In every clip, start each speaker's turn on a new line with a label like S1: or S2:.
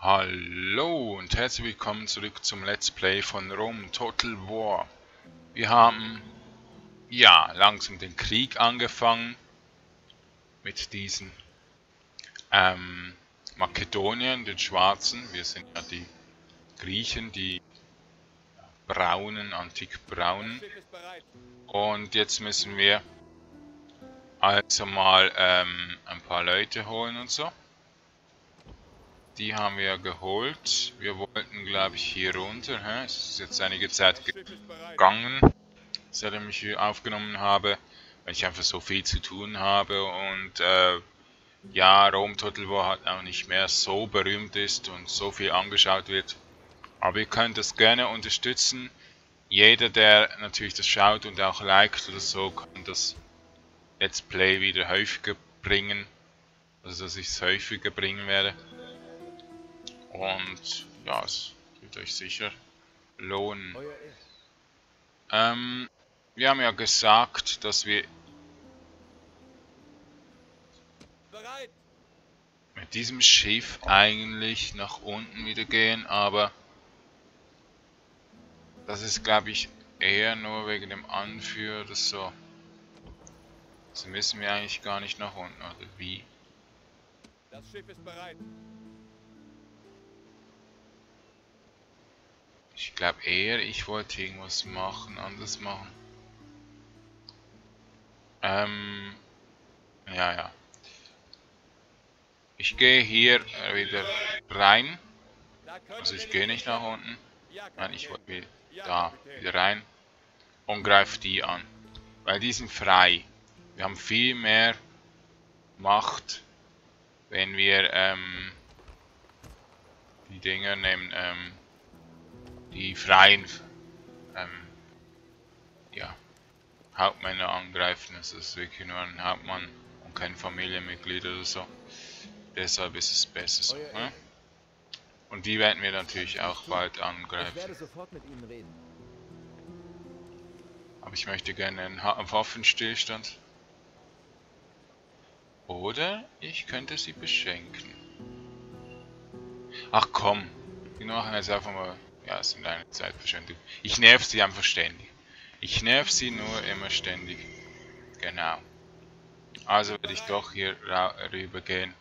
S1: Hallo und herzlich willkommen zurück zum Let's Play von Rome Total War. Wir haben ja langsam den Krieg angefangen mit diesen ähm, Makedonien, den Schwarzen. Wir sind ja die Griechen, die braunen, antik braunen. Und jetzt müssen wir also mal ähm, ein paar Leute holen und so. Die haben wir geholt. Wir wollten, glaube ich, hier runter. Hä? Es ist jetzt einige Zeit gegangen, seitdem ich hier aufgenommen habe, weil ich einfach so viel zu tun habe und äh, ja, Rome Total War halt auch nicht mehr so berühmt ist und so viel angeschaut wird. Aber ihr könnt das gerne unterstützen. Jeder, der natürlich das schaut und auch liked oder so, kann das Let's Play wieder häufiger bringen. Also dass ich es häufiger bringen werde. Und ja, es wird euch sicher lohnen. Ähm, wir haben ja gesagt, dass wir mit diesem Schiff eigentlich nach unten wieder gehen, aber das ist glaube ich eher nur wegen dem Anführer oder so. Also müssen wir eigentlich gar nicht nach unten, oder wie? Das Schiff ist bereit. Ich glaube eher, ich wollte irgendwas machen, anders machen. Ähm, ja, ja. Ich gehe hier wieder rein. Also ich gehe nicht nach unten. Nein, ich wollte da wieder rein und greife die an. Weil die sind frei. Wir haben viel mehr Macht, wenn wir ähm, die Dinger nehmen. Ähm, die freien ähm, ja, Hauptmänner angreifen. Es ist wirklich nur ein Hauptmann und kein Familienmitglied oder so. Deshalb ist es besser so. Ne? Und die werden wir natürlich auch bald angreifen. Aber ich möchte gerne einen Waffenstillstand. Oder ich könnte sie beschenken. Ach komm, wir machen jetzt einfach mal ja, es sind eine Zeitverschwendung. Ich nerv sie einfach ständig. Ich nerv sie nur immer ständig. Genau. Also werde ich doch hier rüber gehen.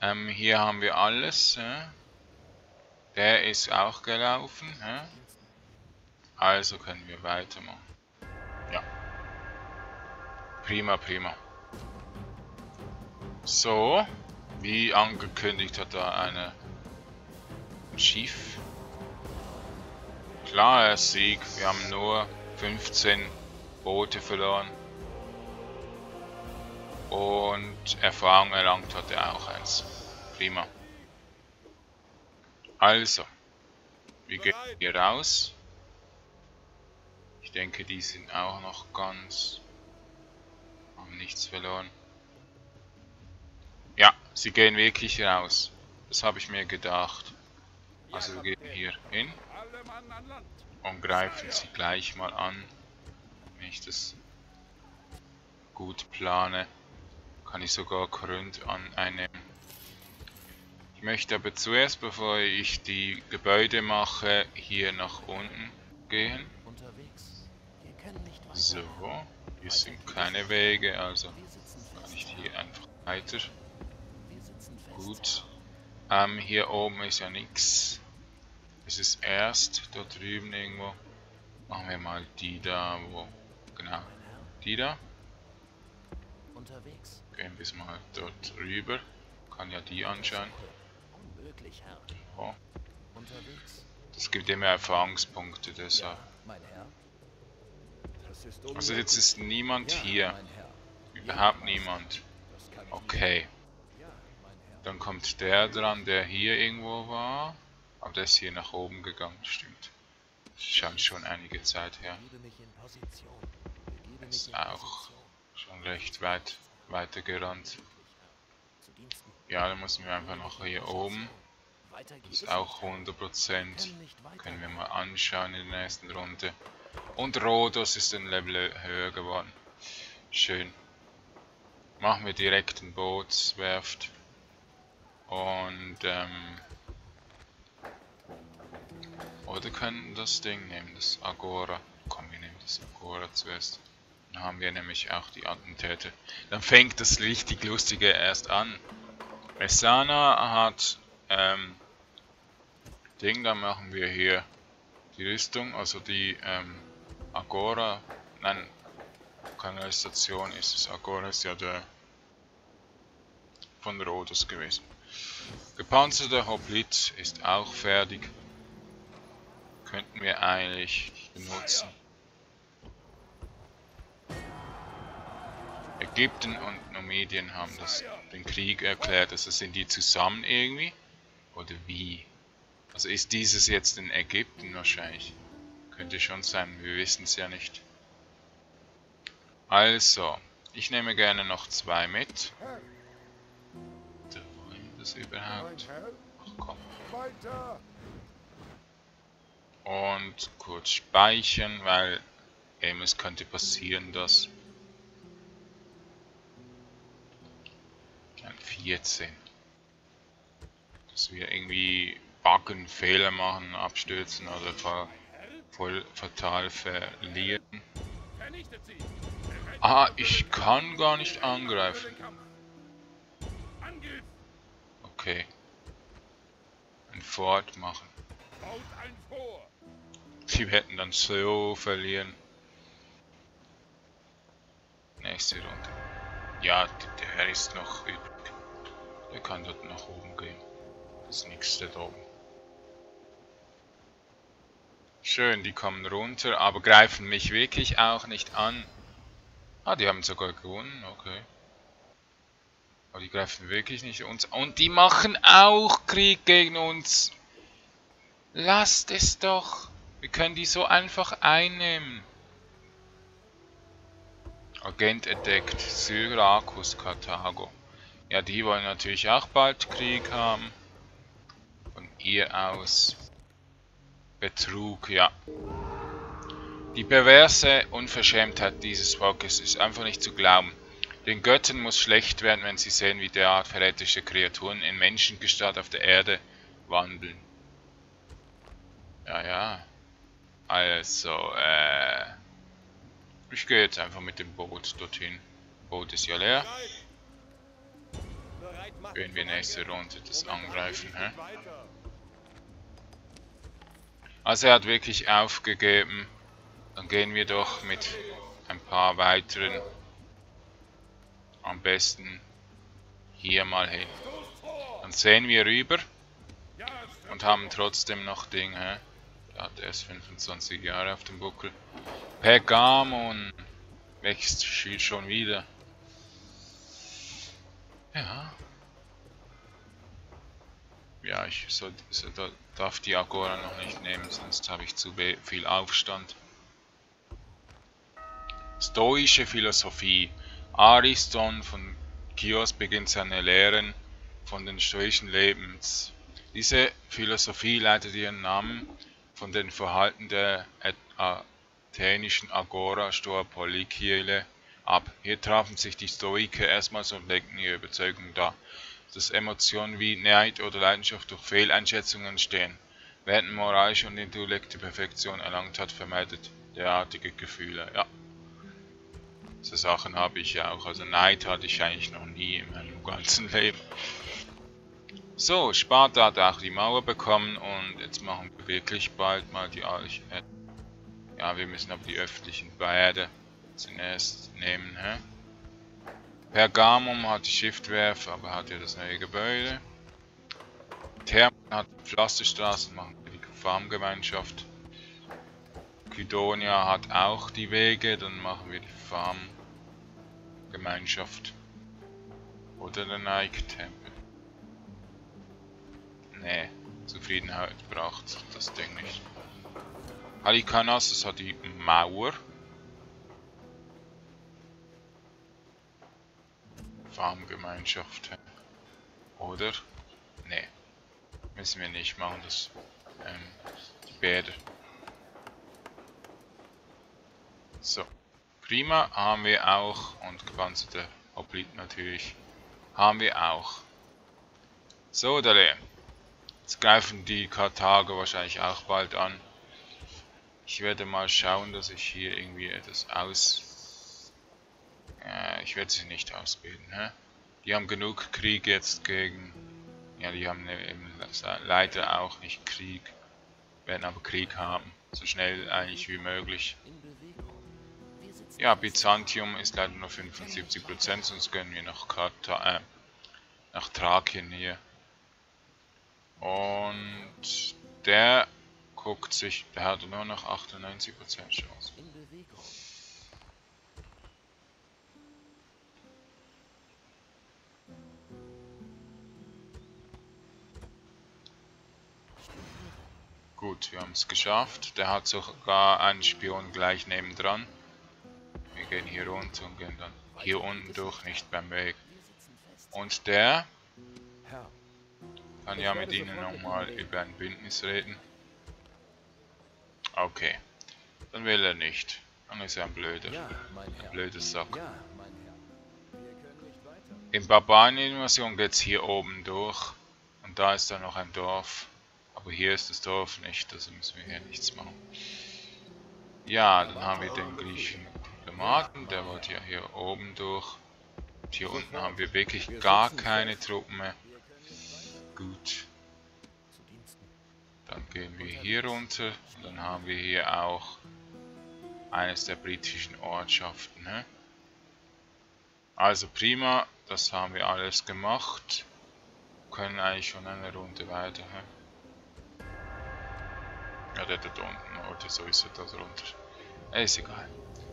S1: Ähm, hier haben wir alles. Äh? Der ist auch gelaufen. Äh? Also können wir weitermachen. Ja. Prima, prima. So. Wie angekündigt hat da eine Schiff Klarer Sieg. Wir haben nur 15 Boote verloren. Und Erfahrung erlangt hat er auch eins. Prima. Also, wir gehen hier raus. Ich denke, die sind auch noch ganz... Haben nichts verloren. Ja, sie gehen wirklich raus. Das habe ich mir gedacht. Also wir gehen hier hin und greifen sie gleich mal an. Wenn ich das gut plane, kann ich sogar Grund an einnehmen. Ich möchte aber zuerst, bevor ich die Gebäude mache, hier nach unten gehen. So, hier sind keine Wege, also kann ich hier einfach weiter. Gut. Ähm, hier oben ist ja nichts. Es ist erst dort drüben irgendwo. Machen wir mal die da, wo. Genau. Die da. Unterwegs. Gehen wir mal dort rüber. Kann ja die anschauen. Oh. Das gibt immer Erfahrungspunkte, deshalb. Also jetzt ist niemand hier. Überhaupt niemand. Okay. Dann kommt der dran, der hier irgendwo war. Aber der ist hier nach oben gegangen, stimmt. Scheint schon einige Zeit her. Ist auch schon recht weit weitergerannt. Ja, dann müssen wir einfach noch hier oben. Das ist auch 100%. Können wir mal anschauen in der nächsten Runde. Und Rhodos ist ein Level höher geworden. Schön. Machen wir direkt ein Bootswerft. Und ähm, Oder können das Ding nehmen, das Agora. Komm, wir nehmen das Agora zuerst. Dann haben wir nämlich auch die Attentäter. Dann fängt das richtig Lustige erst an. Messana hat ähm, Ding, dann machen wir hier die Rüstung, also die ähm, Agora, nein, Kanalisation ist es, Agora ist ja der von Rhodos gewesen. Gepanzerter Hoplit ist auch fertig. Könnten wir eigentlich benutzen. Ägypten und Numidien haben das, den Krieg erklärt, also sind die zusammen irgendwie? Oder wie? Also ist dieses jetzt in Ägypten wahrscheinlich? Könnte schon sein, wir wissen es ja nicht. Also, ich nehme gerne noch zwei mit. Wollen das überhaupt? Ach komm. Und kurz speichern, weil eben es könnte passieren, dass 14 dass wir irgendwie buggen, Fehler machen, abstürzen oder voll fatal verlieren. Ah, ich kann gar nicht angreifen. Okay. Ein Fort machen. Sie werden dann so verlieren. Nächste Runde. Ja, der Herr ist noch übrig. Der kann dort nach oben gehen. Das nächste da oben. Schön, die kommen runter, aber greifen mich wirklich auch nicht an. Ah, die haben sogar gewonnen, okay. Aber die greifen wirklich nicht uns Und die machen auch Krieg gegen uns. Lasst es doch. Wir können die so einfach einnehmen. Agent entdeckt. Syrakus, Karthago. Ja, die wollen natürlich auch bald Krieg haben. Von ihr aus. Betrug, ja. Die perverse Unverschämtheit dieses Volkes ist einfach nicht zu glauben. Den Göttern muss schlecht werden, wenn sie sehen, wie derart verräterische Kreaturen in Menschengestalt auf der Erde wandeln. Ja, ja. Also, äh... Ich gehe jetzt einfach mit dem Boot dorthin. Boot ist ja leer. Wenn wir nächste Runde das angreifen, hä? Also er hat wirklich aufgegeben. Dann gehen wir doch mit ein paar weiteren am besten hier mal hin. Dann sehen wir rüber und haben trotzdem noch Dinge. Der hat erst 25 Jahre auf dem Buckel. Pergamon wächst schon wieder. Ja, ja, ich soll, so, darf die Agora noch nicht nehmen, sonst habe ich zu viel Aufstand. Stoische Philosophie. Ariston von Chios beginnt seine Lehren von den stoischen Lebens. Diese Philosophie leitet ihren Namen von den Verhalten der athenischen Agora Stoa Polykiele ab. Hier trafen sich die Stoiker erstmals und legten ihre Überzeugung dar dass Emotionen wie Neid oder Leidenschaft durch Fehleinschätzungen entstehen. Während moralische und intellektuelle Perfektion erlangt hat, vermeidet derartige Gefühle. Ja. So Sachen habe ich ja auch. Also Neid hatte ich eigentlich noch nie in meinem ganzen Leben. So, Sparta hat auch die Mauer bekommen und jetzt machen wir wirklich bald mal die... Äh, ja, wir müssen aber die öffentlichen Bäder zuerst nehmen, hä? Pergamum hat die Schiffwerf, aber hat ja das neue Gebäude. Thermon hat Pflasterstraßen, machen wir die Farmgemeinschaft. Kydonia hat auch die Wege, dann machen wir die Farmgemeinschaft. Oder der Nike-Tempel. Nee, Zufriedenheit braucht das Ding nicht. Halikanas, das hat die Mauer. Farmgemeinschaft. Oder? Ne. Müssen wir nicht machen, das ähm, die Bäder. So. Prima haben wir auch und gepanzerte Hoplit natürlich haben wir auch. So, Dale. Jetzt greifen die Karthager wahrscheinlich auch bald an. Ich werde mal schauen, dass ich hier irgendwie etwas aus... Äh, ich werde sie nicht ausbilden, hä? Die haben genug Krieg jetzt gegen... Ja, die haben eben leider auch nicht Krieg. Werden aber Krieg haben. So schnell eigentlich wie möglich. Ja, Byzantium ist leider nur 75%, sonst gönnen wir nach, Karta, äh, nach Thrakien hier. Und der guckt sich, der hat nur noch 98% Chance. Gut, wir haben es geschafft. Der hat sogar einen Spion gleich nebendran. Wir gehen hier runter und gehen dann hier unten durch, nicht beim Weg. Und der kann ja mit Ihnen nochmal über ein Bündnis reden. Okay. Dann will er nicht. Dann ist er ein blöder. Ein blöder Sack. In Barbaren-Invasion geht es hier oben durch. Und da ist dann noch ein Dorf. Aber hier ist das Dorf nicht, also müssen wir hier nichts machen. Ja, dann haben wir den griechischen Diplomaten, der wollte ja hier oben durch. Und hier unten haben wir wirklich gar keine Truppen mehr. Gut. Dann gehen wir hier runter und dann haben wir hier auch eines der britischen Ortschaften. Ne? Also prima, das haben wir alles gemacht. Können eigentlich schon eine Runde weiter. Ne? Ja, der da unten, oder so ist er da drunter. Ist egal.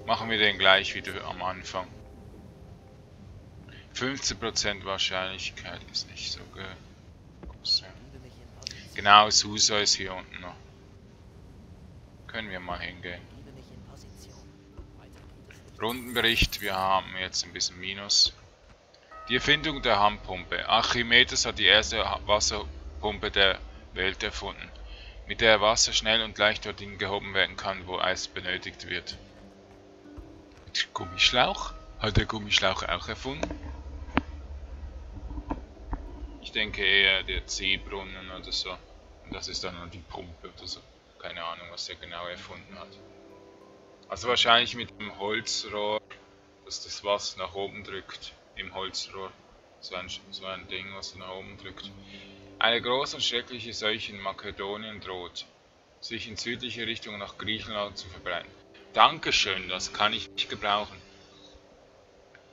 S1: Machen wir den gleich wieder am Anfang. 15% Wahrscheinlichkeit ist nicht so groß. Genau, Susa ist hier unten noch. Können wir mal hingehen. Rundenbericht, wir haben jetzt ein bisschen Minus. Die Erfindung der Handpumpe. Archimedes hat die erste Wasserpumpe der Welt erfunden mit der Wasser schnell und leicht dorthin gehoben werden kann, wo Eis benötigt wird. Mit Gummischlauch? Hat der Gummischlauch auch erfunden? Denke eher der Ziehbrunnen oder so. Und das ist dann nur die Pumpe oder so. Keine Ahnung, was er genau erfunden hat. Also wahrscheinlich mit dem Holzrohr, dass das Wasser nach oben drückt. Im Holzrohr. So ein, so ein Ding, was nach oben drückt. Eine große und schreckliche Seuche in Makedonien droht, sich in südliche Richtung nach Griechenland zu verbreiten. Dankeschön, das kann ich nicht gebrauchen.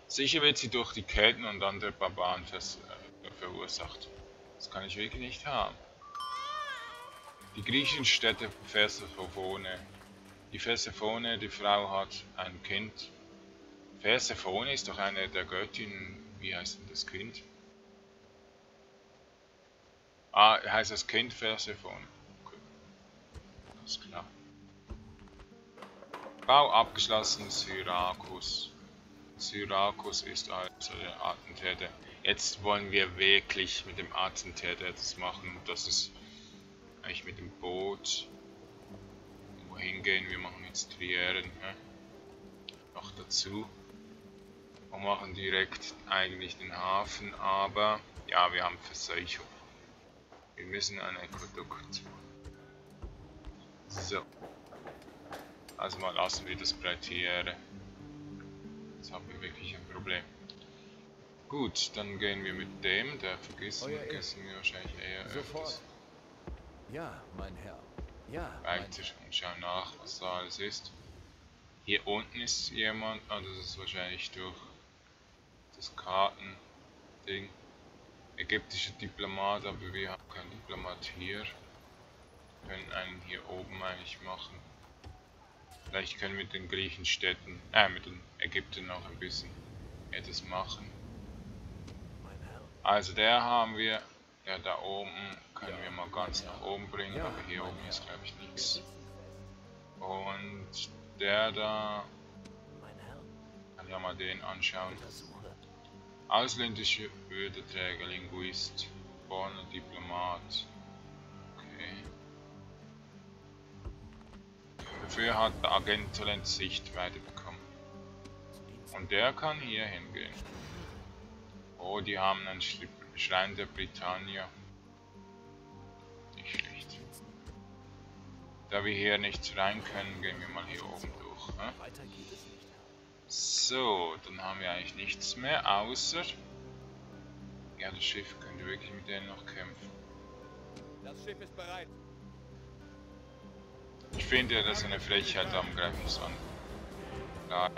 S1: Sicher wird sie durch die Kelten und andere Barbaren äh, verursacht. Das kann ich wirklich nicht haben. Die griechischen Städte Persephone. Die Persephone, die Frau hat ein Kind. Persephone ist doch eine der Göttinnen. Wie heißt denn das Kind? Ah, heißt das Kind Persephone. Okay. Alles klar. Bau abgeschlossen, Syrakus. Syrakus ist also der Attentäter. Jetzt wollen wir wirklich mit dem Attentäter das machen. Das ist eigentlich mit dem Boot. Wohin gehen? Wir machen jetzt Trieren. Ne? Noch dazu. Und machen direkt eigentlich den Hafen, aber ja, wir haben Verseuchung. Wir müssen ein Aquädukt. So. Also mal lassen wir das Breitiere. Jetzt haben wir wirklich ein Problem. Gut, dann gehen wir mit dem, der vergisst, vergessen wir wahrscheinlich eher Sofort. öfters.
S2: Ja, mein Herr. Ja,
S1: weiter und schauen nach, was da alles ist. Hier unten ist jemand, ah, das ist wahrscheinlich durch das Kartending ägyptischer Diplomat, aber wir haben keinen Diplomat hier. Wir können einen hier oben eigentlich machen. Vielleicht können wir mit den Griechenstädten, äh, mit den Ägyptern noch ein bisschen etwas machen. Also der haben wir, der da oben können wir mal ganz nach oben bringen, aber hier oben ist glaube ich nichts. Und der da, kann ja mal den anschauen. Ausländische Würdeträger, Linguist, geborener Diplomat. Okay. Dafür hat der Agent Talent Sichtweite bekommen. Und der kann hier hingehen. Oh, die haben einen Schrein der Britannia. Nicht schlecht. Da wir hier nicht rein können, gehen wir mal hier oben durch. Ne? So, dann haben wir eigentlich nichts mehr, außer... Ja, das Schiff könnte wirklich mit denen noch kämpfen.
S3: Das Schiff ist bereit.
S1: Ich finde ja, dass eine Frechheit am Greifen so ein klar,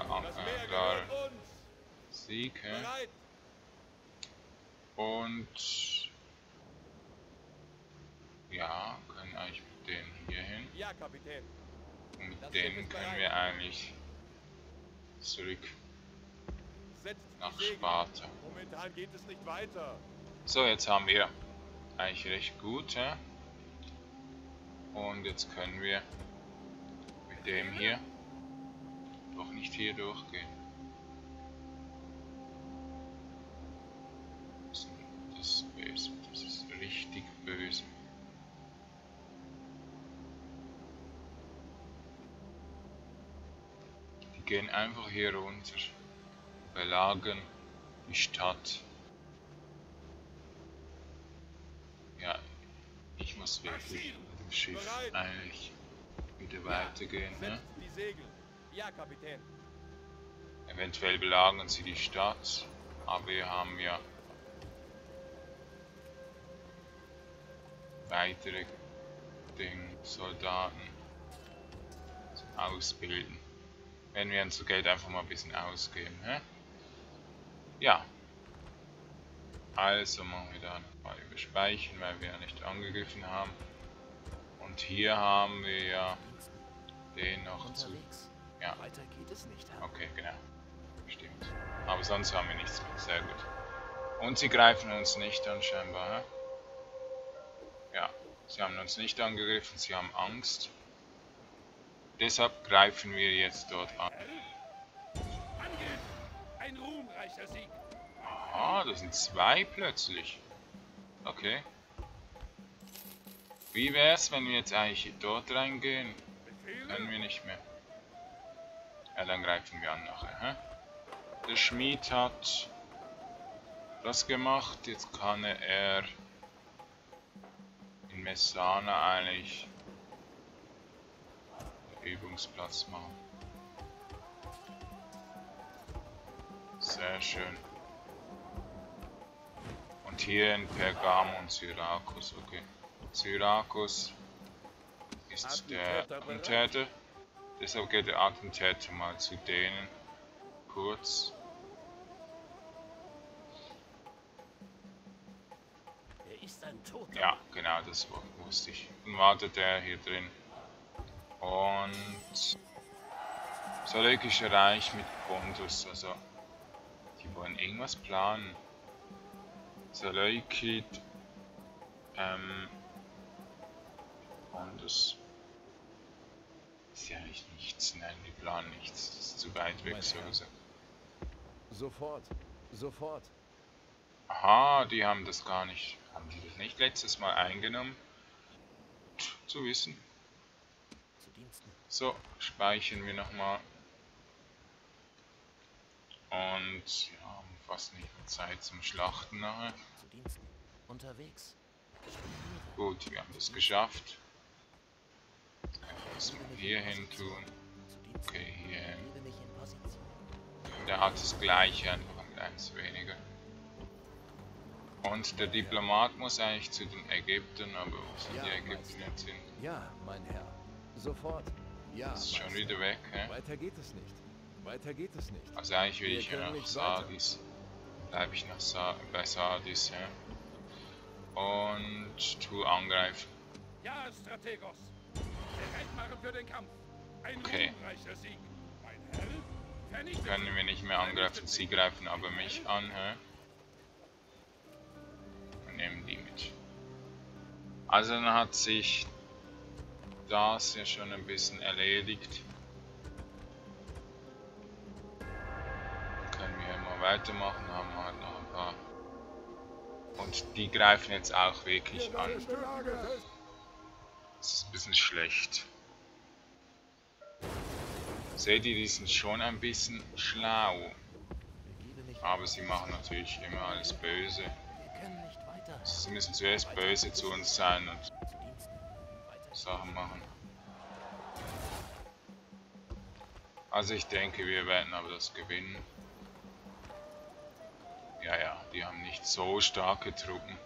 S1: äh,
S3: uns.
S1: Sieg. hä? Und... Ja, können eigentlich mit denen hier hin.
S3: Ja, Kapitän.
S1: Und mit
S3: Das
S1: denen können wir eigentlich zurück
S3: Setzt
S1: nach. Sparta.
S3: Momentan geht es nicht weiter.
S1: So, jetzt haben wir eigentlich recht gut, hä? Und jetzt können wir mit dem hier doch nicht hier durchgehen. Gehen einfach hier runter, belagern die Stadt. Ja, ich muss wirklich mit dem Schiff eigentlich wieder weitergehen. Ne?
S3: Ja, Kapitän.
S1: Eventuell belagern sie die Stadt, aber wir haben ja weitere Ding, Soldaten zum Ausbilden. Wenn wir unser Geld einfach mal ein bisschen ausgeben, hä? Ja. Also machen wir dann mal überspeichern, weil wir ja nicht angegriffen haben. Und hier haben wir ja den noch zu.
S2: Unterwegs.
S1: Ja.
S2: Weiter geht es nicht, Herr.
S1: Okay, genau. Stimmt. Aber sonst haben wir nichts mehr. Sehr gut. Und sie greifen uns nicht an scheinbar, hä? Ja, sie haben uns nicht angegriffen, sie haben Angst. Deshalb greifen wir jetzt dort an.
S3: Ein ruhmreicher Sieg.
S1: Ah, das sind zwei plötzlich. Okay. Wie wär's, wenn wir jetzt eigentlich dort reingehen? Können wir nicht mehr. Ja, dann greifen wir an nachher. Hä? Der Schmied hat das gemacht. Jetzt kann er in Messana eigentlich Übungsplatz machen. Sehr schön. Und hier in Pergamon Syrakus, okay. Syrakus ist der
S3: Attentäter.
S1: Deshalb geht der Attentäter mal zu denen. Kurz. Ja, genau, das wu- wusste ich. Dann wartet er hier drin. Und Seleukisch erreicht mit Pondus, also die wollen irgendwas planen. Seleukid, ähm, Pondus. Ist ja eigentlich nichts, nein, die planen nichts, das ist zu weit weg so gesagt.
S2: Sofort. Sofort.
S1: Aha, die haben das gar nicht, haben die das nicht letztes Mal eingenommen? Zu wissen. So, speichern wir nochmal. Und ja, haben fast nicht mehr Zeit zum Schlachten nachher.
S2: Zu Diensten. Unterwegs.
S1: Gut, wir haben das geschafft. Jetzt können wir hier hin tun. Okay, hier hin. Der hat das gleiche, einfach eins weniger. Und der Diplomat muss eigentlich zu den Ägyptern, aber wo sind
S2: Ja,
S1: die Ägypter jetzt hin?
S2: Ja, mein Herr. Sofort. Ja,
S1: Das ist schon wieder weg, hä?
S2: Weiter geht es nicht. Weiter geht es nicht.
S1: Also eigentlich will
S2: Wir
S1: ich ja nach. Sardis. Bleib ich nach Sa bei Sardis, ja. Und tu angreifen.
S3: Ja, Strategos. Bereit machen für den Kampf. Ein
S1: Okay.
S3: Sieg. Mein Herr,
S1: Können wir nicht mehr angreifen, sie greifen aber mich an, hä? Und nehmen die mit. Also dann hat sich das ja schon ein bisschen erledigt. Können wir hier mal weitermachen, haben wir halt noch ein paar. Und die greifen jetzt auch wirklich an. Das ist ein bisschen schlecht. Seht ihr, die sind schon ein bisschen schlau. Aber sie machen natürlich immer alles böse. Sie müssen zuerst böse zu uns sein und. Sachen machen. Also ich denke, wir werden aber das gewinnen. Ja, ja, die haben nicht so starke Truppen.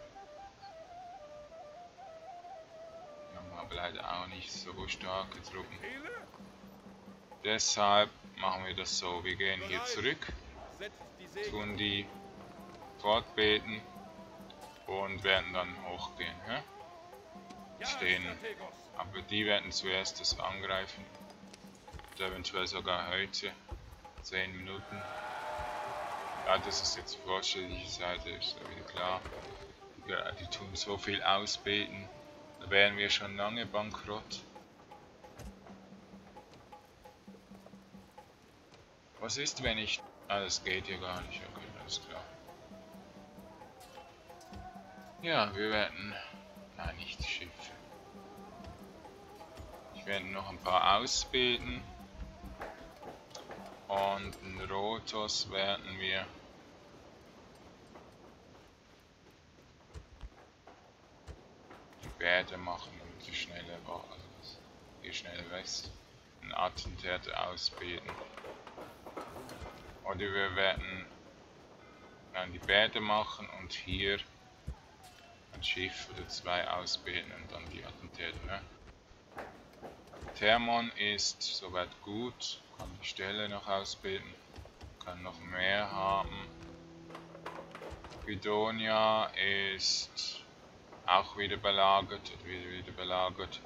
S1: Die haben aber leider auch nicht so starke Truppen. Deshalb machen wir das so. Wir gehen hier zurück, tun die fortbeten und werden dann hochgehen.
S3: Ja?
S1: Stehen. Aber die werden zuerst das angreifen. Und eventuell sogar heute. 10 Minuten. Ja, das ist jetzt fortschrittliche Seite, ist ja wieder klar. Ja, die tun so viel ausbeten. Da wären wir schon lange bankrott. Was ist, wenn ich... Ah, das geht hier gar nicht. Okay, alles klar. Ja, wir werden... Nein, nicht Schiffe. Ich werde noch ein paar ausbilden. Und einen Rotos werden wir die Bärte machen, damit sie schneller war. Also das- hier schnell wächst. Einen Attentäter ausbilden. Oder wir werden dann die Bärte machen und hier ein Schiff oder zwei ausbilden und dann die Attentäter. Ne? Thermon ist soweit gut, kann die Stelle noch ausbilden, kann noch mehr haben. Guidonia ist auch wieder belagert, wieder, wieder belagert.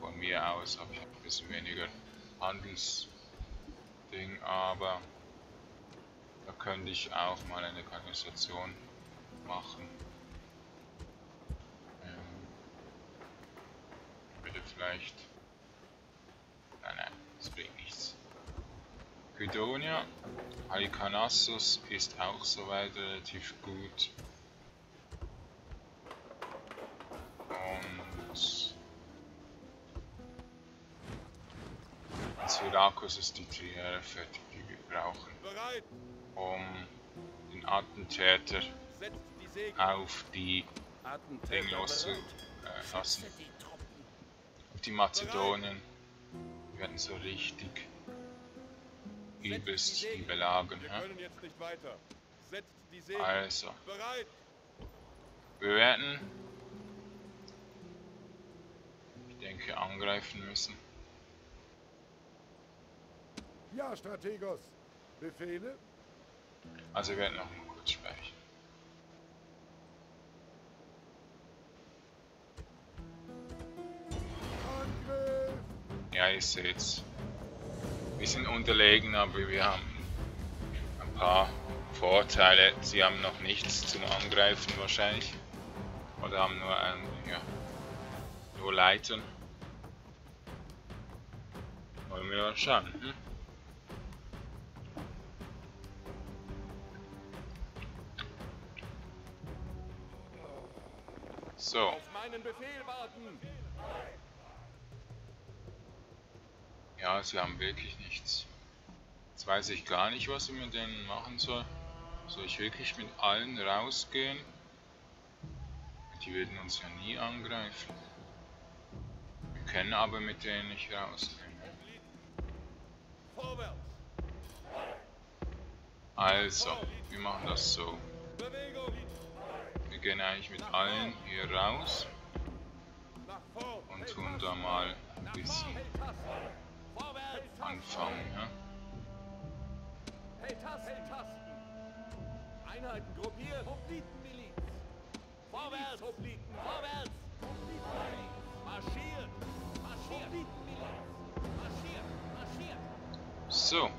S1: Von mir aus habe ich ein bisschen weniger Handelsding, aber da könnte ich auch mal eine Kanalisation machen. Ähm, würde vielleicht. Nein, nein, das bringt nichts. Guidonia, Halicarnassus ist auch soweit relativ gut. Und. Syrakus ist die Triere fertig, die wir brauchen, um den Attentäter auf die Ding loszulassen. Äh, die Mazedonien werden so richtig übelst die
S3: Segel.
S1: Also,
S3: Bereit.
S1: wir werden, ich denke, angreifen müssen.
S2: Ja, Strategos. Befehle?
S1: Also, wir werden noch mal kurz speichern. Ja, ihr seht's. Wir sind unterlegen, aber wir haben ein paar Vorteile. Sie haben noch nichts zum Angreifen wahrscheinlich. Oder haben nur ein, ja, nur Leitern. Wollen wir mal schauen. Hm? So,
S3: Auf meinen Befehl warten.
S1: Ja, sie haben wirklich nichts. Jetzt weiß ich gar nicht, was ich mit denen machen soll. Soll ich wirklich mit allen rausgehen? Die würden uns ja nie angreifen. Wir können aber mit denen nicht rausgehen. Also, wir machen das so. Wir gehen eigentlich mit allen hier raus und tun da mal ein bisschen. Anfangen. Ja?
S3: Hey Tasten. Hey Tasten. Einheiten gruppiert. Hoplitenmiliz. Vorwärts. Hopliten. Vorwärts. Hoplitenmiliz. Marschiert. Marschiert. Hoplitenmiliz. Marschiert. Marschiert.
S1: So.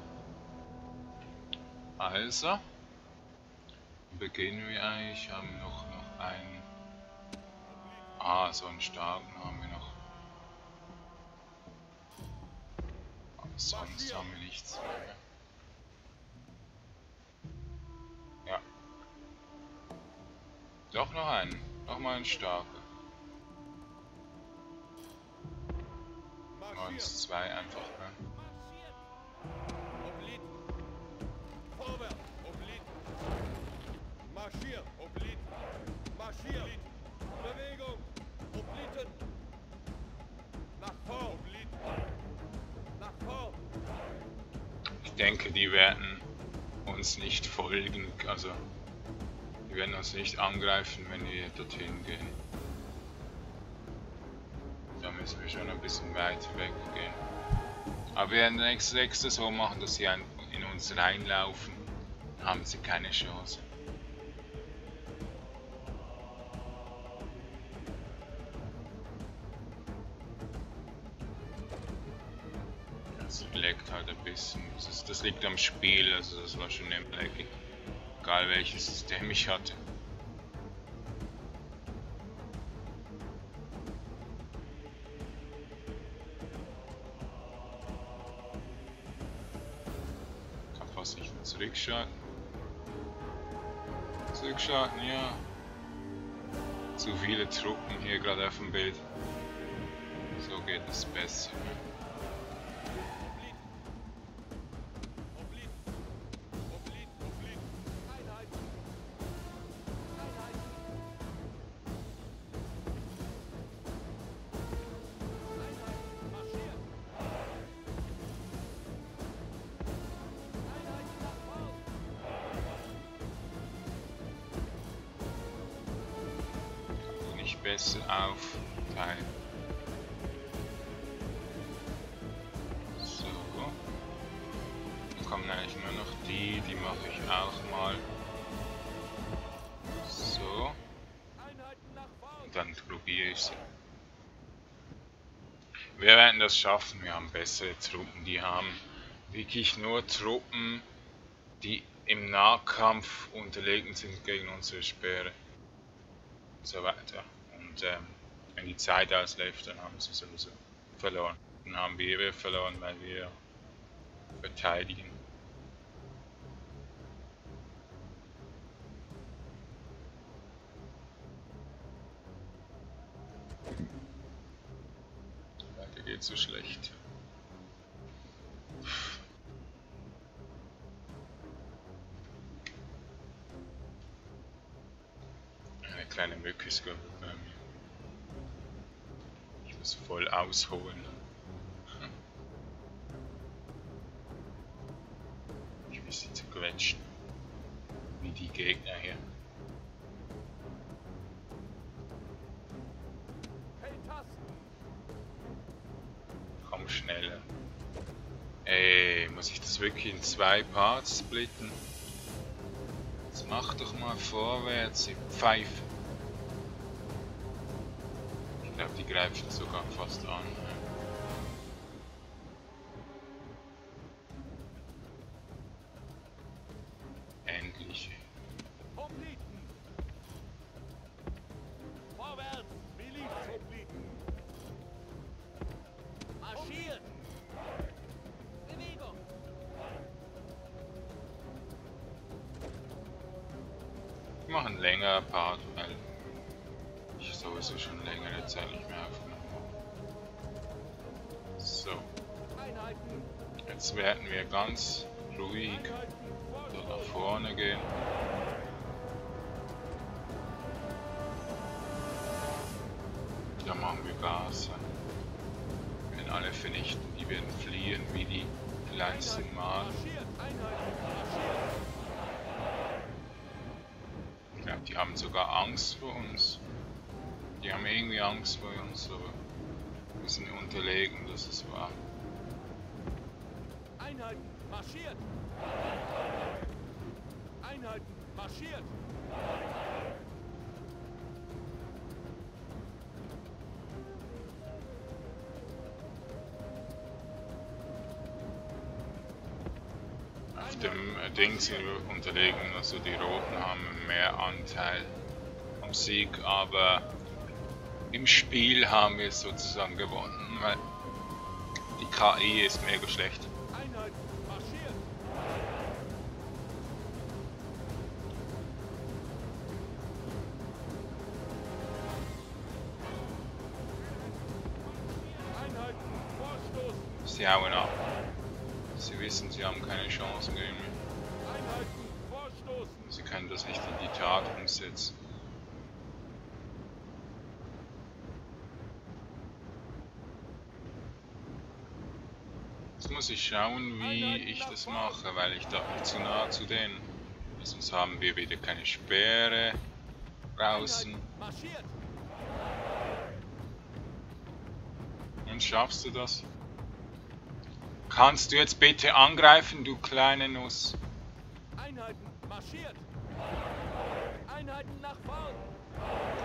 S1: Also. Beginnen wir eigentlich, haben noch, noch einen. Ah, so einen starken haben wir noch. Sonst haben wir nichts mehr. Ja. Doch noch einen. Noch mal einen.
S3: Marschiert.
S1: Uns zwei einfach, ne?
S3: Marschier. Obliten. Marschier. Bewegung. Obliten.
S1: Denke, die werden uns nicht folgen, also die werden uns nicht angreifen, wenn wir dorthin gehen. Da müssen wir schon ein bisschen weiter weggehen. Aber wir werden das nächste so machen, dass sie in uns reinlaufen, haben sie keine Chance. Liegt am Spiel, also das war schon immer. Egal welches System ich hatte. Kann fast nicht mehr zurückschalten. Zurückschalten, ja. Zu viele Truppen hier gerade auf dem Bild. So geht es besser. Das schaffen, wir haben bessere Truppen, die haben wirklich nur Truppen, die im Nahkampf unterlegen sind gegen unsere Speere und so weiter. Und ähm, wenn die Zeit ausläuft, dann haben sie sowieso verloren. Dann haben wir verloren, weil wir verteidigen. Weiter geht's so schlecht. Eine kleine Mücke ist ich bei mir. Ich muss voll ausholen. Ich will sie zerquetschen. Wie die Gegner hier. Ich das wirklich in zwei Parts splitten? Jetzt mach doch mal vorwärts, ihr Pfeife. Ich glaube, die greifen sogar fast an. Machen länger Part, weil ich sowieso schon längere Zeit nicht mehr aufgenommen habe. So, jetzt werden wir ganz ruhig so nach vorne gehen. Haben sogar Angst vor uns. Die haben irgendwie Angst vor uns, aber wir sind unterlegen, das ist wahr.
S3: Einheiten! Marschiert! Einheiten! Marschiert!
S1: Auf dem Ding sind wir unterlegen, also die Roten haben mehr Anteil am Sieg, aber im Spiel haben wir sozusagen gewonnen, weil die KI ist mega schlecht. Sie hauen ab. Sie wissen, sie haben keine Chance gegen mich. Sie können das nicht in die Tat umsetzen. Jetzt muss ich schauen, wie ich das mache, weil ich da nicht zu nah zu denen. Sonst haben wir wieder keine Sperre draußen. Und schaffst du das? Kannst du jetzt bitte angreifen, du kleine Nuss?
S3: Einheiten, marschiert! Einheiten nach vorn!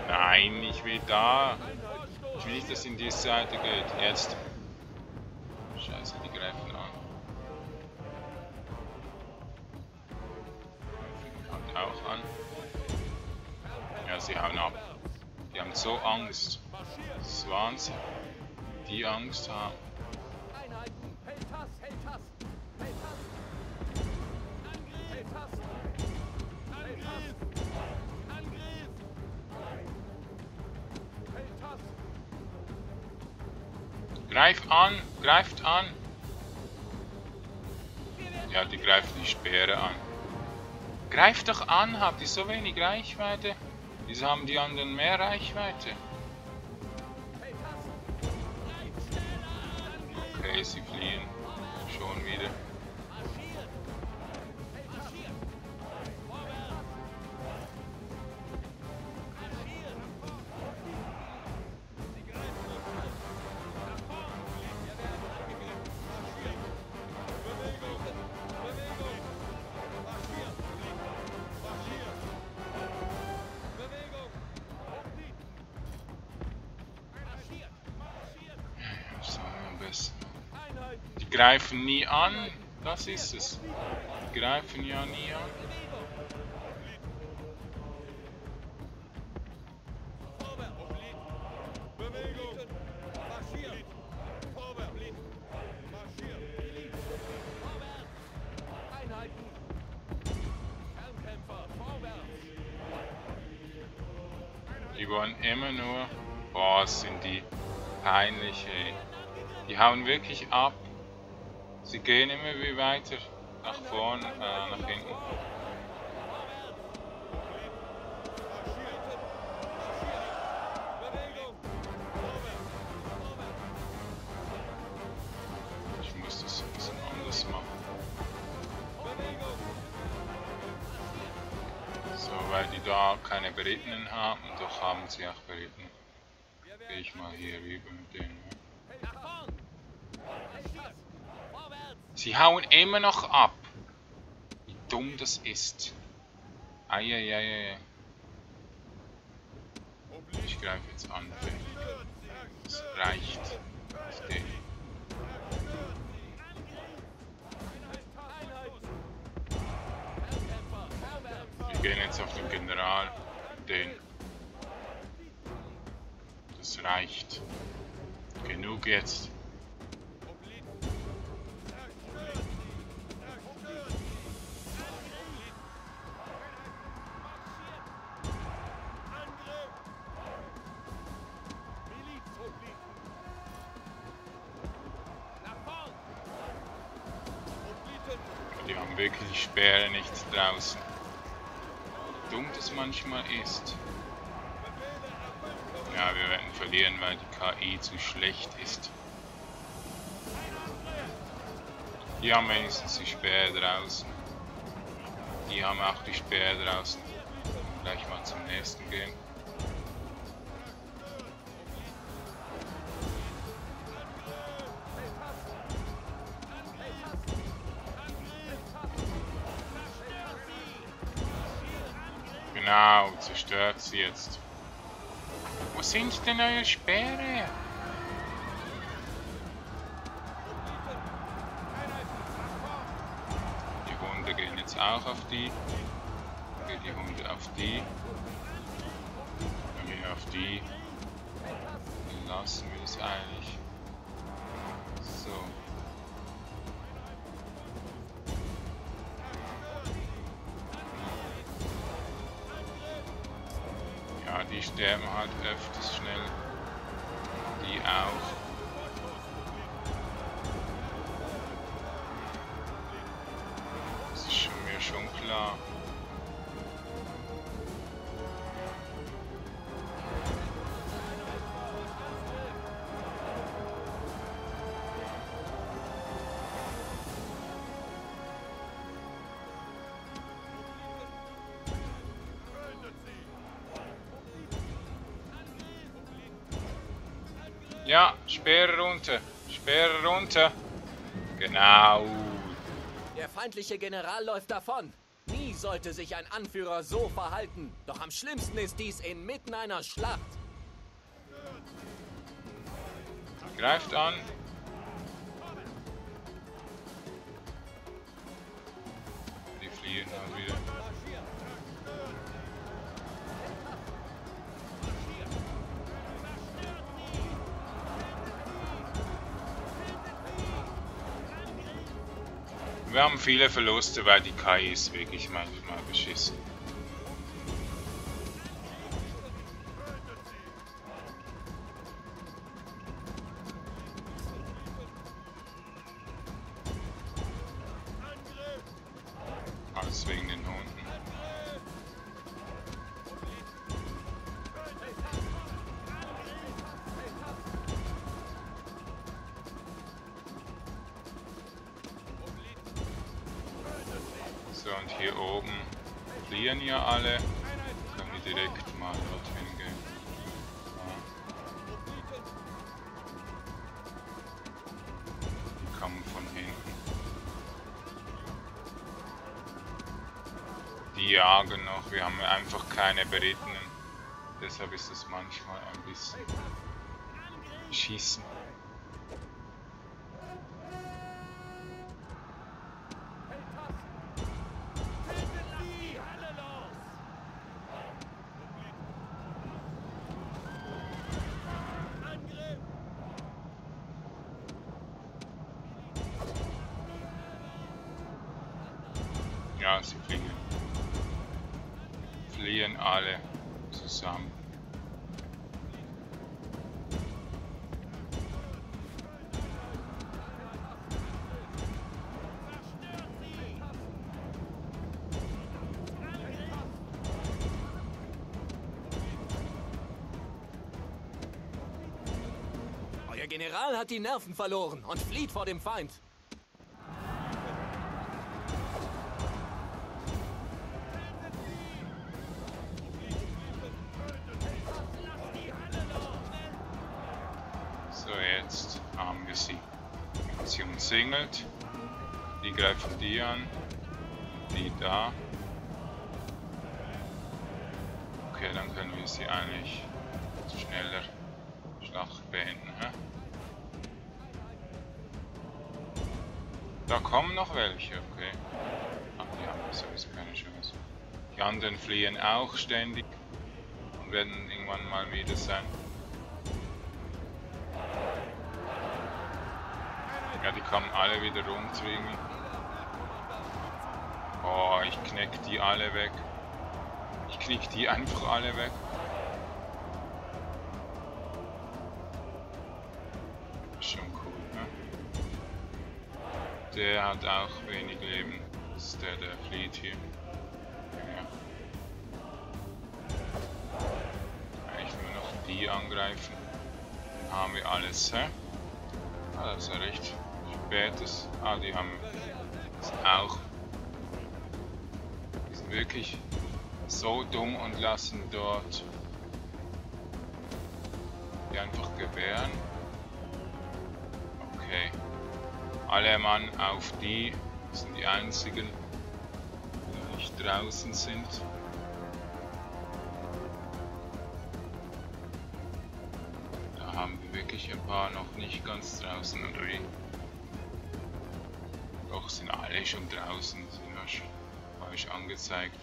S1: Nein, ich will da. Ich will nicht, dass in die Seite geht. Jetzt. Scheiße, die greifen an. Haut auch an. Ja, sie hauen ab. Die haben so Angst. Das ist Wahnsinn. Die Angst haben.
S3: Einheiten, Peltas, Heltas! Peltas! Angriff! Peltas! Angriff! Angriff! Peltas!
S1: Greif an! Greift an! Ja, die greifen die Speere an. Greift doch an, habt ihr so wenig Reichweite? Wieso haben die anderen mehr Reichweite? Okay, sie fliehen. Schon wieder.
S3: Greifen
S1: nie an. Das ist es. Greifen ja nie an. Die wollen immer nur. Boah, sind die peinlich, ey. Die hauen wirklich ab. Sie gehen immer wie weiter nach vorn, äh, nach hinten. Ich muss das ein bisschen anders machen. So, weil die da keine Berittenen haben, doch haben sie auch Berittene.
S3: Wir
S1: Gehe ich mal hier rüber mit denen.
S3: nach vorn! Peltas! Vorwärts!
S1: Sie hauen immer noch ab. Wie dumm das ist. Eieiei. Ich greife jetzt an. Es reicht.
S3: Vorwärts!
S1: Wir gehen jetzt auf den General. Den. Das reicht. Genug jetzt. Wirklich Sperre nicht draußen. Wie dumm das manchmal ist. Ja, wir werden verlieren, weil die KI zu schlecht ist. Die haben wenigstens die Sperre draußen. Die haben auch die Sperre draußen. Gleich mal zum nächsten gehen. Jetzt. Wo sind denn eure Speere? Die Hunde gehen jetzt auch auf die. Die Hunde auf die. Die sterben halt öfters schnell. Die auch. Speer runter. Speer runter. Genau.
S4: Der feindliche General läuft davon. Nie sollte sich ein Anführer so verhalten. Doch am schlimmsten ist dies inmitten einer Schlacht.
S1: Greift an. Wir haben viele Verluste, weil die KI ist wirklich manchmal beschissen. So, und hier oben fliehen ja alle. Können wir direkt mal dorthin gehen. Ja. Die kommen von hinten. Die jagen noch, wir haben einfach keine Berittenen. Deshalb ist es manchmal ein bisschen Schießen.
S4: General hat die Nerven verloren und flieht vor dem Feind.
S1: So, jetzt haben wir sie. Sie umsingelt. Die greifen die an. Die da. Okay, dann können wir sie eigentlich schneller welche, okay. Ach, die haben sowieso keine Chance. Die anderen fliehen auch ständig und werden irgendwann mal wieder sein. Ja, die kommen alle wieder irgendwie. Oh, ich kneck die alle weg. Ich krieg die einfach alle weg. Der hat auch wenig Leben. Das ist der, der flieht hier. Ja. Eigentlich nur noch die angreifen. Dann haben wir alles, hä? Ah, das ist ja recht spätes. Ah, die haben es auch. Die sind wirklich so dumm und lassen dort die einfach gewähren. Alle Mann auf die. Das sind die einzigen, die noch nicht draußen sind. Da haben wir wirklich ein paar noch nicht ganz draußen, oder wie? Doch, sind alle schon draußen, sind ja schon falsch angezeigt.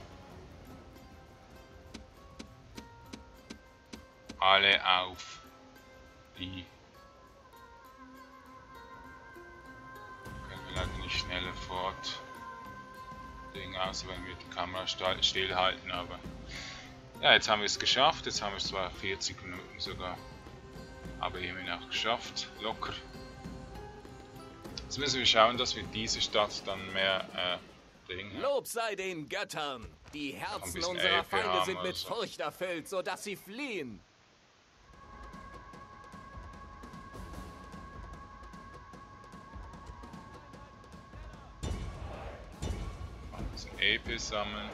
S1: Alle auf die. Aus, wenn wir die Kamera stillhalten, aber ja, jetzt haben wir es geschafft. Jetzt haben wir es zwar 40 Minuten sogar, aber immerhin auch geschafft. Locker. Jetzt müssen wir schauen, dass wir diese Stadt dann mehr äh, Ding.
S4: Lob sei den Göttern. Die Herzen unserer Feinde sind mit
S1: so.
S4: Furcht erfüllt, sodass sie fliehen.
S1: EP sammeln.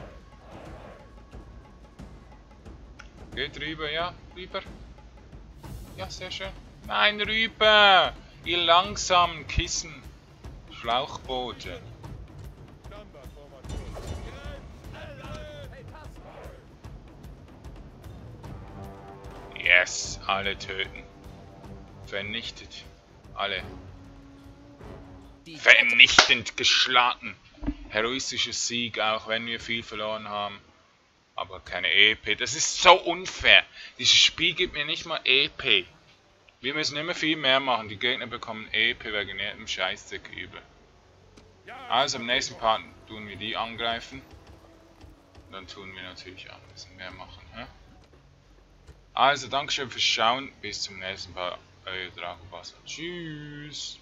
S1: Geht rüber, ja, rüber. Ja, sehr schön. Nein, rüber! Ihr langsamen Kissen. Schlauchboote. Yes, alle töten. Vernichtet. Alle. Vernichtend geschlagen. Heroistischer Sieg, auch wenn wir viel verloren haben. Aber keine EP. Das ist so unfair. Dieses Spiel gibt mir nicht mal EP. Wir müssen immer viel mehr machen. Die Gegner bekommen EP wegen ihrem Scheißdreck übel. Also im nächsten Part tun wir die angreifen. Dann tun wir natürlich auch ein bisschen mehr machen. Hä? Also Dankeschön fürs Schauen. Bis zum nächsten Mal. Euer Dragon Tschüss.